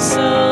so